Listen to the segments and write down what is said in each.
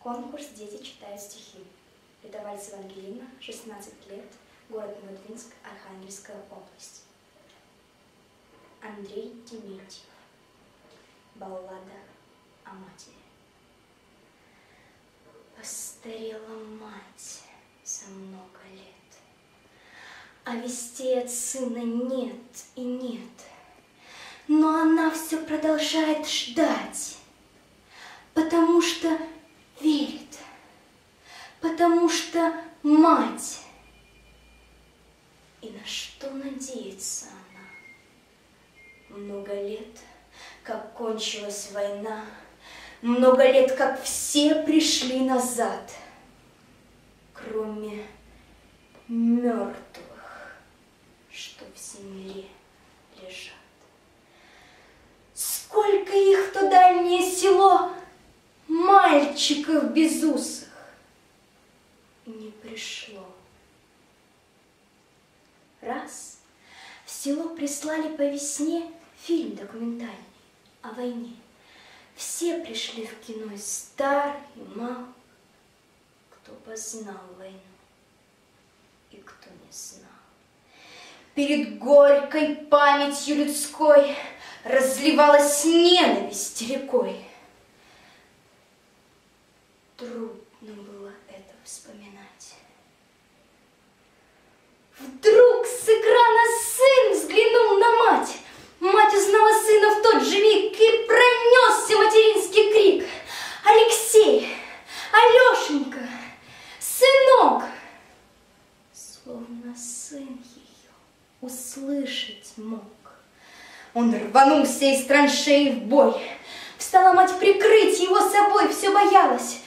Конкурс «Дети читают стихи». Летовальцева Ангелина, 16 лет, город Мудвинск, Архангельская область. Андрей Дементьев. Баллада о матери. Постарела мать за много лет, А вестей от сына нет и нет. Но она все продолжает ждать, Потому что верит, Потому что мать. И на что надеется она? Много лет, как кончилась война, много лет, как все пришли назад, кроме мертвых, что в земле лежат. Сколько их в то дальнее село, мальчиков безусых, не пришло. Раз в село прислали по весне фильм документальный о войне. Все пришли в кино, и стар, и мал, кто познал войну и кто не знал. Перед горькой памятью людской разливалась ненависть рекой. Трудно было это вспоминать. Вдруг с экрана сын взглянул на мать. Мать узнала сына в тот же миг и пронесся материнский крик. Алексей, Алешенька, сынок! Словно сын ее услышать мог. Он рванулся из траншеи в бой. Встала мать прикрыть его собой, все боялась.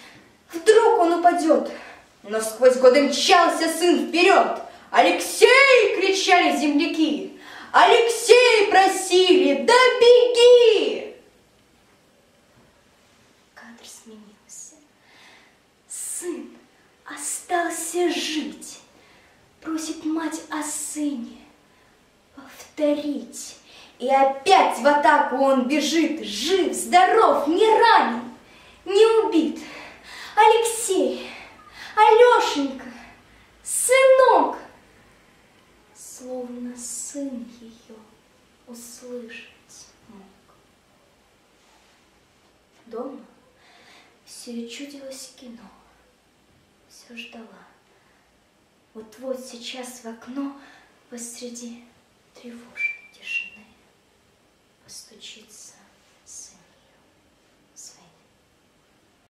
Вдруг он упадет. Но сквозь годы мчался сын вперед. «Алексей!» — кричали земляки. «Алексей!» — просили. «Да беги!» Кадр сменился. Сын остался жить. Просит мать о сыне повторить. И опять в атаку он бежит, жив, здоров, не ранен, не убит. Алексей, Алешенька, сынок, словно сын ее услышать мог. Дома все чудилось кино, все ждала. Вот-вот сейчас в окно посреди постучится